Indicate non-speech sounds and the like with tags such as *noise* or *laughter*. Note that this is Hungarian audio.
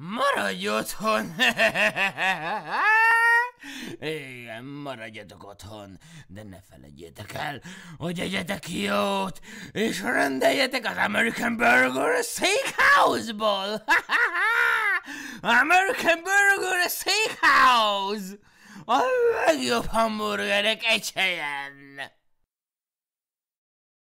Maradj otthon! *laughs* Igen, maradjatok otthon, de ne felejtjétek el, hogy egyetek jót, és rendeljetek az American Burger Steakhouse-ból! *laughs* American Burger Steakhouse! A legjobb hamburgerek egy helyen!